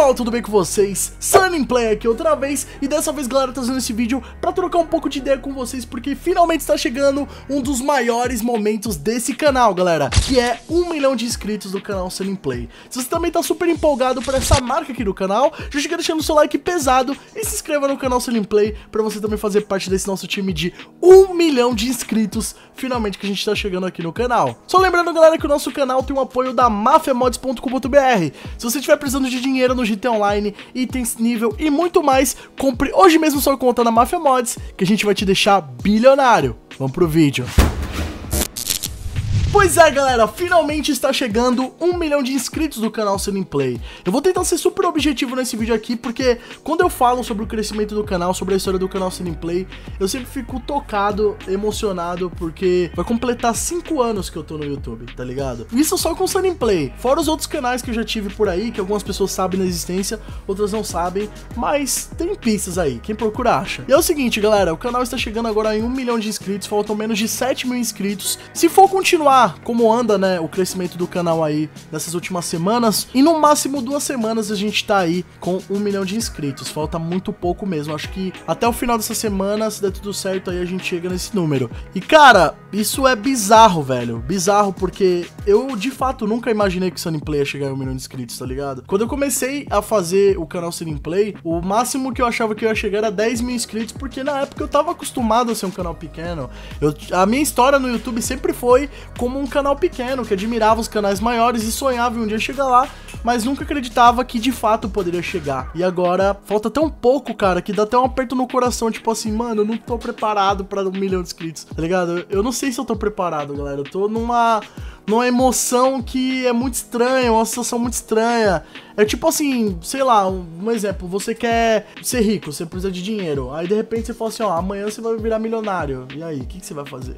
pessoal, tudo bem com vocês? Sunny Play aqui outra vez e dessa vez, galera, trazendo esse vídeo pra trocar um pouco de ideia com vocês porque finalmente está chegando um dos maiores momentos desse canal, galera, que é um milhão de inscritos do canal Sunny Play. Se você também tá super empolgado por essa marca aqui do canal, já chega deixando o seu like pesado e se inscreva no canal Sunny Play pra você também fazer parte desse nosso time de um milhão de inscritos, finalmente que a gente tá chegando aqui no canal. Só lembrando, galera, que o nosso canal tem o apoio da mafiamods.com.br. Se você tiver precisando de dinheiro no GT Online, itens, nível e muito mais, compre hoje mesmo sua conta na Mafia Mods, que a gente vai te deixar bilionário. Vamos pro vídeo. Pois é, galera, finalmente está chegando um milhão de inscritos do canal Selling Play. Eu vou tentar ser super objetivo nesse vídeo aqui, porque quando eu falo sobre o crescimento do canal, sobre a história do canal Selling Play, eu sempre fico tocado, emocionado, porque vai completar 5 anos que eu tô no YouTube, tá ligado? Isso só com Selling Play, fora os outros canais que eu já tive por aí, que algumas pessoas sabem da existência, outras não sabem, mas tem pistas aí, quem procura acha. E é o seguinte, galera, o canal está chegando agora em um milhão de inscritos, faltam menos de 7 mil inscritos. Se for continuar como anda, né, o crescimento do canal aí nessas últimas semanas. E no máximo duas semanas a gente tá aí com um milhão de inscritos. Falta muito pouco mesmo. Acho que até o final dessa semana, se der tudo certo, aí a gente chega nesse número. E cara, isso é bizarro, velho. Bizarro porque eu de fato nunca imaginei que o Sunny Play ia chegar a um milhão de inscritos, tá ligado? Quando eu comecei a fazer o canal Sunny Play, o máximo que eu achava que eu ia chegar era 10 mil inscritos, porque na época eu tava acostumado a ser um canal pequeno. Eu, a minha história no YouTube sempre foi com como um canal pequeno, que admirava os canais maiores e sonhava em um dia chegar lá, mas nunca acreditava que de fato poderia chegar. E agora falta tão pouco, cara, que dá até um aperto no coração, tipo assim, mano, eu não tô preparado para um milhão de inscritos, tá ligado? Eu não sei se eu tô preparado, galera. Eu tô numa numa emoção que é muito estranha, uma situação muito estranha. É tipo assim, sei lá, um, exemplo, você quer ser rico, você precisa de dinheiro. Aí de repente você fala assim, ó, amanhã você vai virar milionário. E aí, o que, que você vai fazer?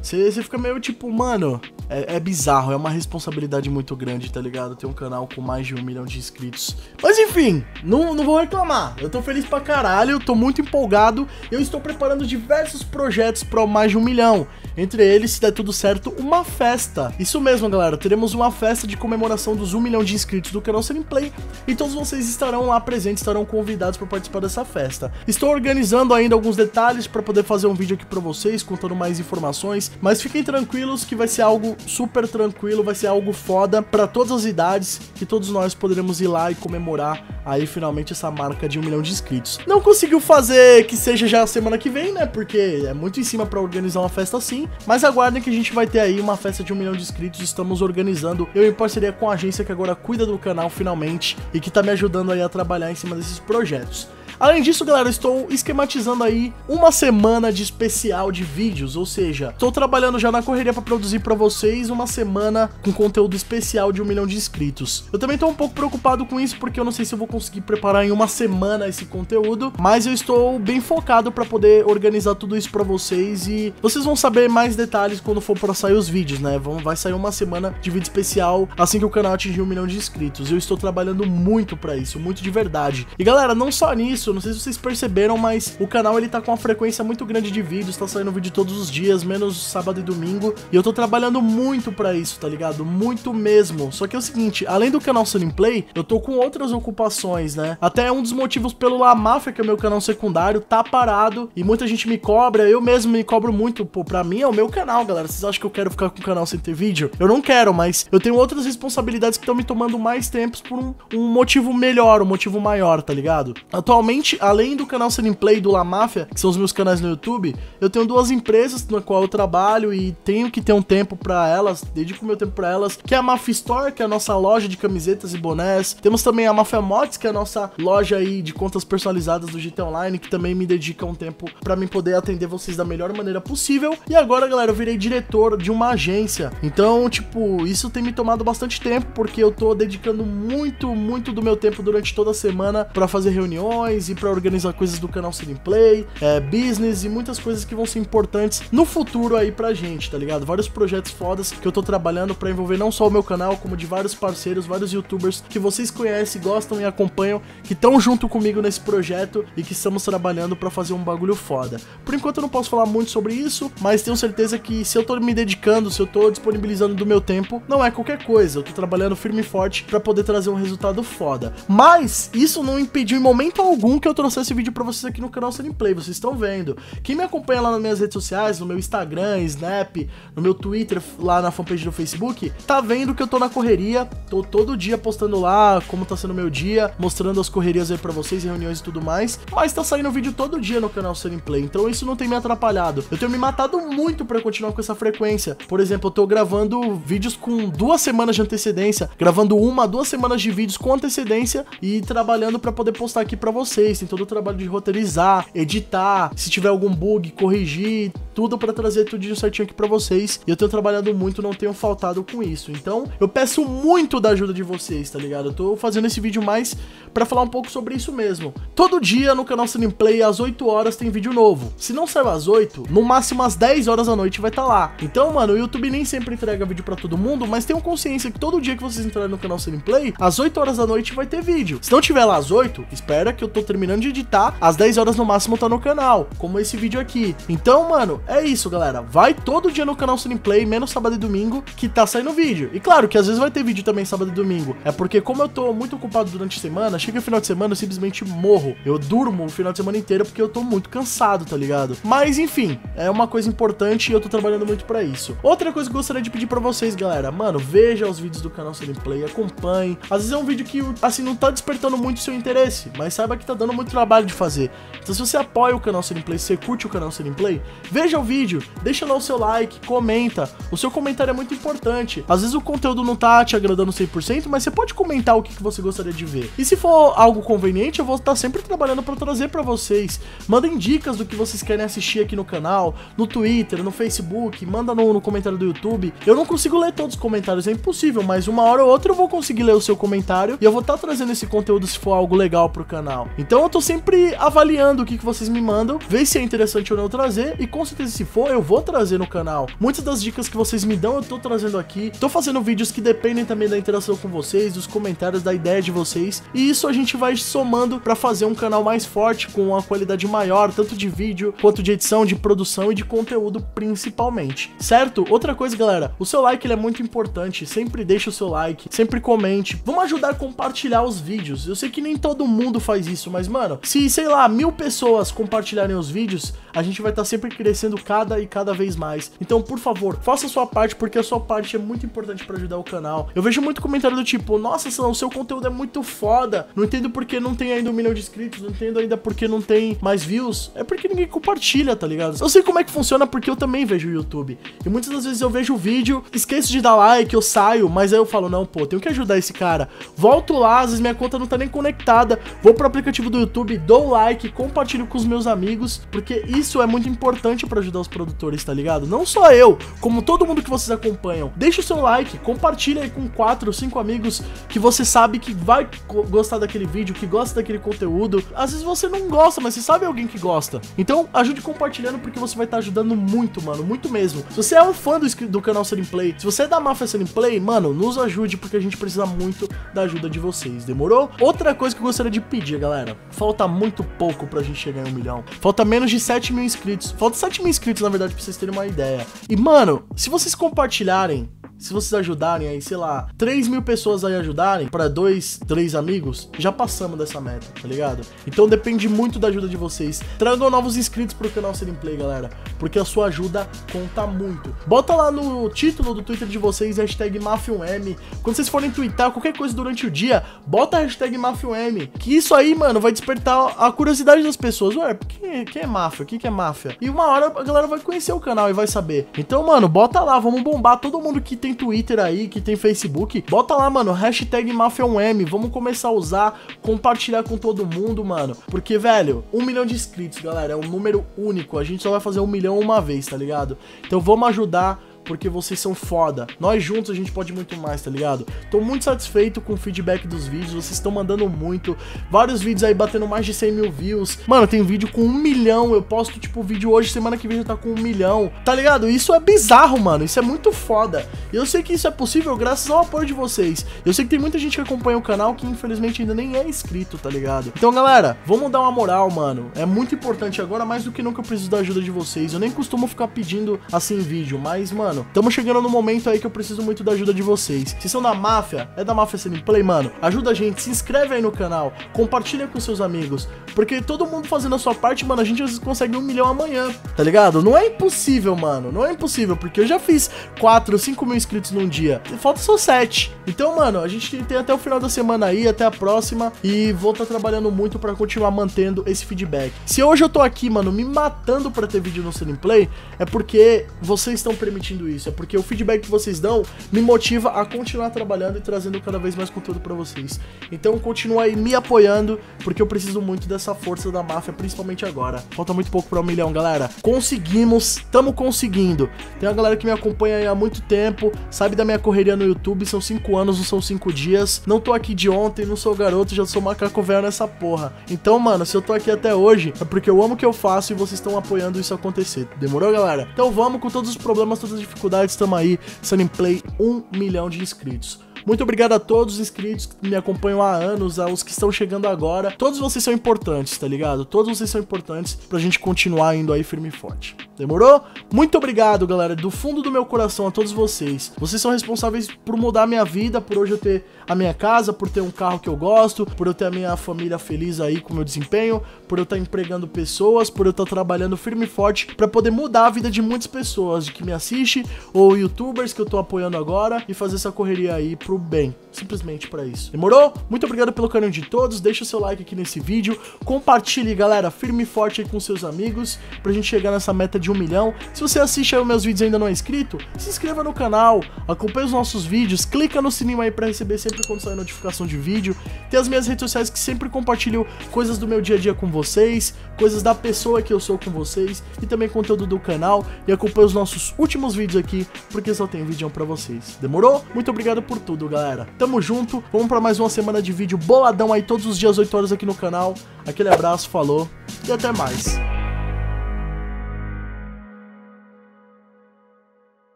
Você, você fica meio tipo, mano, é, é, bizarro, é uma responsabilidade muito grande, tá ligado? Ter um canal com mais de um milhão de inscritos. Mas enfim, não, não vou reclamar. Eu tô feliz pra caralho, tô muito empolgado. Eu estou preparando diversos projetos para mais de um milhão. Entre eles, se der tudo certo, uma festa. Isso mesmo, galera. Teremos uma festa de comemoração dos 1 milhão de inscritos do canal Selling Play. E todos vocês estarão lá presentes, estarão convidados para participar dessa festa. Estou organizando ainda alguns detalhes para poder fazer um vídeo aqui para vocês, contando mais informações. Mas fiquem tranquilos que vai ser algo super tranquilo, vai ser algo foda para todas as idades, que todos nós poderemos ir lá e comemorar aí finalmente essa marca de um milhão de inscritos. Não conseguiu fazer que seja já semana que vem, né? Porque é muito em cima para organizar uma festa assim, mas aguardem que a gente vai ter aí uma festa de um milhão de inscritos, estamos organizando, eu em parceria com a agência que agora cuida do canal finalmente e que tá me ajudando aí a trabalhar em cima desses projetos. Além disso, galera, estou esquematizando aí uma semana de especial de vídeos, ou seja, estou trabalhando já na correria para produzir para vocês uma semana com conteúdo especial de um milhão de inscritos. Eu também estou um pouco preocupado com isso porque eu não sei se eu vou conseguir preparar em uma semana esse conteúdo, mas eu estou bem focado para poder organizar tudo isso para vocês e vocês vão saber mais detalhes quando for para sair os vídeos, né? Vão, vai sair uma semana de vídeo especial assim que o canal atingir um milhão de inscritos. Eu estou trabalhando muito para isso, muito de verdade. E galera, não só nisso, não sei se vocês perceberam, mas o canal ele tá com uma frequência muito grande de vídeos, tá saindo vídeo todos os dias, menos sábado e domingo. E eu tô trabalhando muito pra isso, tá ligado? Muito mesmo. Só que é o seguinte, além do canal Sunny Play, eu tô com outras ocupações, né? Até um dos motivos pelo La Mafia, que é o meu canal secundário, tá parado e muita gente me cobra, eu mesmo me cobro muito, pô, pra mim é o meu canal, galera. Vocês acham que eu quero ficar com o canal sem ter vídeo? Eu não quero, mas eu tenho outras responsabilidades que estão me tomando mais tempos por um, um motivo melhor, um motivo maior, tá ligado? Atualmente além do canal Selling Play do La Máfia, que são os meus canais no YouTube, eu tenho duas empresas na qual eu trabalho e tenho que ter um tempo para elas, dedico meu tempo para elas, que é a Mafia Store, que é a nossa loja de camisetas e bonés. Temos também a Mafia Mods, que é a nossa loja aí de contas personalizadas do GT Online, que também me dedica um tempo para mim poder atender vocês da melhor maneira possível. E agora, galera, eu virei diretor de uma agência. Então, tipo, isso tem me tomado bastante tempo, porque eu tô dedicando muito, muito do meu tempo durante toda a semana para fazer reuniões reuniões e para organizar coisas do canal Sering Play, é, business e muitas coisas que vão ser importantes no futuro aí pra gente, tá ligado? Vários projetos fodas que eu tô trabalhando para envolver não só o meu canal, como de vários parceiros, vários youtubers que vocês conhecem, gostam e acompanham, que estão junto comigo nesse projeto e que estamos trabalhando para fazer um bagulho foda. Por enquanto eu não posso falar muito sobre isso, mas tenho certeza que se eu tô me dedicando, se eu tô disponibilizando do meu tempo, não é qualquer coisa. Eu tô trabalhando firme e forte para poder trazer um resultado foda. Mas isso não impediu em momento algum que eu trouxesse vídeo para vocês aqui no canal Play. Vocês estão vendo. Quem me acompanha lá nas minhas redes sociais, no meu Instagram, Snap, no meu Twitter, lá na fanpage do Facebook, tá vendo que eu tô na correria. Tô todo dia postando lá como tá sendo meu dia, mostrando as correrias aí para vocês, reuniões e tudo mais. Mas tá saindo vídeo todo dia no canal Play. Então isso não tem me atrapalhado. Eu tenho me matado muito para continuar com essa frequência. Por exemplo, eu tô gravando vídeos com duas semanas de antecedência, gravando uma, duas semanas de vídeos com antecedência e trabalhando para poder postar aqui para vocês. Tem todo o trabalho de roteirizar, editar, se tiver algum bug, corrigir, tudo para trazer tudo certinho aqui para vocês. E eu tenho trabalhado muito, não tenho faltado com isso. Então, eu peço muito da ajuda de vocês, tá ligado? Eu tô fazendo esse vídeo mais para falar um pouco sobre isso mesmo. Todo dia no canal Play às 8 horas tem vídeo novo. Se não sair às 8, no máximo às 10 horas da noite vai estar tá lá. Então, mano, o YouTube nem sempre entrega vídeo para todo mundo, mas tenham consciência que todo dia que vocês entrarem no canal Play, às 8 horas da noite vai ter vídeo. Se não tiver lá às 8, espera que eu tô terminando de editar, às 10 horas no máximo tá no canal, como esse vídeo aqui. Então, mano, é isso, galera. Vai todo dia no canal Play, menos sábado e domingo, que tá saindo vídeo. E claro que às vezes vai ter vídeo também sábado e domingo. É porque como eu tô muito ocupado durante a semana, chega o final de semana eu simplesmente morro. Eu durmo o final de semana inteiro porque eu tô muito cansado, tá ligado? Mas enfim, é uma coisa importante e eu tô trabalhando muito para isso. Outra coisa que eu gostaria de pedir para vocês, galera, mano, veja os vídeos do canal Play, acompanhe. Às vezes é um vídeo que, assim, não tá despertando muito seu interesse, mas saiba que tá dando muito trabalho de fazer. Então se você apoia o canal Play, se você curte o canal Play, veja o vídeo, deixa lá o seu like, comenta. O seu comentário é muito importante. Às vezes o conteúdo não tá te agradando 100%, mas você pode comentar o que, que você gostaria de ver. E se for algo conveniente, eu vou estar sempre trabalhando para trazer para vocês. Mandem dicas do que vocês querem assistir aqui no canal, no Twitter, no Facebook, manda no, no comentário do YouTube. Eu não consigo ler todos os comentários, é impossível, mas uma hora ou outra eu vou conseguir ler o seu comentário e eu vou estar trazendo esse conteúdo se for algo legal pro canal. Então eu tô sempre avaliando o que, que vocês me mandam, ver se é interessante ou não trazer e com certeza se for, eu vou trazer no canal. Muitas das dicas que vocês me dão eu tô trazendo aqui. Tô fazendo vídeos que dependem também da interação com vocês, dos comentários, da ideia de vocês. E isso a gente vai somando para fazer um canal mais forte, com uma qualidade maior, tanto de vídeo quanto de edição, de produção e de conteúdo principalmente. Certo? Outra coisa, galera, o seu like ele é muito importante. Sempre deixa o seu like, sempre comente. Vamos ajudar a compartilhar os vídeos. Eu sei que nem todo mundo faz isso, mas mano, se sei lá, mil pessoas compartilharem os vídeos, a gente vai estar tá sempre crescendo cada e cada vez mais. Então, por favor, faça a sua parte, porque a sua parte é muito importante para ajudar o canal. Eu vejo muito comentário do tipo, nossa, o seu conteúdo é muito foda. Não entendo porque não tem ainda um milhão de inscritos, não entendo ainda porque não tem mais views. É porque ninguém compartilha, tá ligado? Eu sei como é que funciona porque eu também vejo o YouTube. E muitas das vezes eu vejo o vídeo, esqueço de dar like, eu saio, mas aí eu falo, não, pô, tenho que ajudar esse cara. Volto lá, às vezes minha conta não tá nem conectada, vou pro aplicativo do YouTube, dou like, compartilho com os meus amigos, porque isso é muito importante para ajudar os produtores, tá ligado? Não só eu, como todo mundo que vocês acompanham. Deixa o seu like, compartilha aí com quatro ou cinco amigos que você sabe que vai gostar daquele vídeo, que gosta daquele conteúdo. Às vezes você não gosta, mas você sabe alguém que gosta. Então ajude compartilhando porque você vai estar tá ajudando muito, mano, muito mesmo. Se você é um fã do, do canal Serim Play, se você é da Mafia Serim Play, mano, nos ajude porque a gente precisa muito da ajuda de vocês, demorou? Outra coisa que eu gostaria de pedir, galera, falta muito pouco pra gente chegar em um milhão. Falta menos de 7 mil inscritos. Falta 7 mil inscritos, na verdade, pra vocês terem uma ideia. E, mano, se vocês compartilharem se vocês ajudarem aí, sei lá, 3 mil pessoas aí ajudarem para dois, três amigos, já passamos dessa meta, tá ligado? Então depende muito da ajuda de vocês. Tragam novos inscritos pro canal Serim Play, galera, porque a sua ajuda conta muito. Bota lá no título do Twitter de vocês hashtag MafiumM. Quando vocês forem twittar qualquer coisa durante o dia, bota a hashtag MafiumM. Que isso aí, mano, vai despertar a curiosidade das pessoas. Ué, quem, quem é máfia? O que, que é máfia? E uma hora a galera vai conhecer o canal e vai saber. Então, mano, bota lá, vamos bombar todo mundo que tem tem Twitter aí, que tem Facebook, bota lá, mano, hashtag MafiaUM, vamos começar a usar, compartilhar com todo mundo, mano. Porque, velho, um milhão de inscritos, galera, é um número único. A gente só vai fazer um milhão uma vez, tá ligado? Então vamos ajudar porque vocês são foda. Nós juntos a gente pode muito mais, tá ligado? Tô muito satisfeito com o feedback dos vídeos, vocês estão mandando muito. Vários vídeos aí batendo mais de 100 mil views. Mano, tem vídeo com um milhão. Eu posto, tipo, vídeo hoje, semana que vem já tá com um milhão. Tá ligado? Isso é bizarro, mano. Isso é muito foda. E eu sei que isso é possível graças ao apoio de vocês. Eu sei que tem muita gente que acompanha o canal que infelizmente ainda nem é inscrito, tá ligado? Então, galera, vamos dar uma moral, mano. É muito importante agora, mais do que nunca eu preciso da ajuda de vocês. Eu nem costumo ficar pedindo assim vídeo, mas, mano, estamos chegando no momento aí que eu preciso muito da ajuda de vocês. Vocês são da máfia, é da máfia Play, mano. Ajuda a gente, se inscreve aí no canal, compartilha com seus amigos, porque todo mundo fazendo a sua parte, mano, a gente às vezes consegue um milhão amanhã, tá ligado? Não é impossível, mano, não é impossível, porque eu já fiz 4, 5 mil inscritos num dia, falta só 7. Então, mano, a gente tem até o final da semana aí, até a próxima, e vou estar tá trabalhando muito para continuar mantendo esse feedback. Se hoje eu tô aqui, mano, me matando para ter vídeo no Selling Play, é porque vocês estão permitindo isso, é porque o feedback que vocês dão me motiva a continuar trabalhando e trazendo cada vez mais conteúdo para vocês. Então, continua aí me apoiando, porque eu preciso muito dessa força da máfia, principalmente agora. Falta muito pouco para um milhão, galera. Conseguimos, estamos conseguindo. Tem uma galera que me acompanha há muito tempo, sabe da minha correria no YouTube, são 5 anos, não são 5 dias. Não tô aqui de ontem, não sou garoto, já sou macaco velho nessa porra. Então, mano, se eu tô aqui até hoje, é porque eu amo o que eu faço e vocês estão apoiando isso acontecer. Demorou, galera? Então vamos com todos os problemas, todas as dificuldades, estamos aí, Sunny Play 1 milhão de inscritos. Muito obrigado a todos os inscritos que me acompanham há anos, aos que estão chegando agora. Todos vocês são importantes, tá ligado? Todos vocês são importantes pra gente continuar indo aí firme e forte. Demorou? Muito obrigado, galera, do fundo do meu coração a todos vocês. Vocês são responsáveis por mudar minha vida, por hoje eu ter a minha casa, por ter um carro que eu gosto, por eu ter a minha família feliz aí com o meu desempenho, por eu estar empregando pessoas, por eu estar trabalhando firme e forte para poder mudar a vida de muitas pessoas que me assiste ou youtubers que eu tô apoiando agora e fazer essa correria aí pro bem, simplesmente para isso. Demorou? Muito obrigado pelo carinho de todos, deixa o seu like aqui nesse vídeo, compartilhe, galera, firme e forte aí com seus amigos pra gente chegar nessa meta de um milhão. Se você assiste aí os meus vídeos e ainda não é inscrito, se inscreva no canal, acompanhe os nossos vídeos, clica no sininho aí para receber quando sair notificação de vídeo. Tem as minhas redes sociais que sempre compartilho coisas do meu dia a dia com vocês, coisas da pessoa que eu sou com vocês e também conteúdo do canal e acompanhe os nossos últimos vídeos aqui, porque só tem vídeo para vocês. Demorou? Muito obrigado por tudo, galera. Tamo junto, vamos para mais uma semana de vídeo boladão aí todos os dias 8 horas aqui no canal. Aquele abraço, falou e até mais.